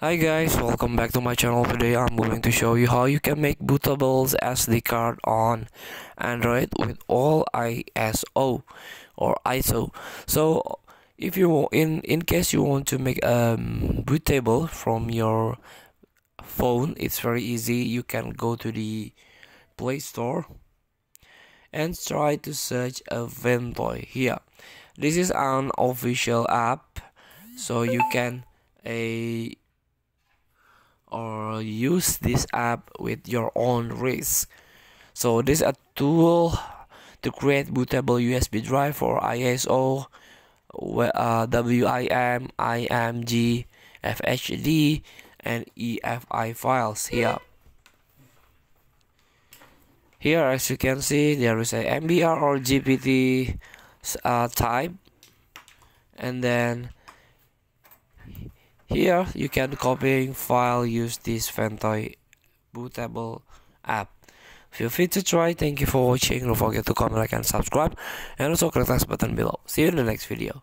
Hi guys, welcome back to my channel. Today I'm going to show you how you can make bootables SD card on Android with all ISO or ISO. So if you in in case you want to make a um, bootable from your phone, it's very easy. You can go to the Play Store and try to search a Ventoy here. This is an official app, so you can a or use this app with your own risk. So this is a tool to create bootable USB drive for ISO, uh, WIM, IMG, VHD, and EFI files here. Here, as you can see, there is a MBR or GPT uh, type, and then here you can copying file use this Ventoy bootable app. Feel free to try. Thank you for watching. Don't forget to comment, like, and subscribe. And also click the button below. See you in the next video.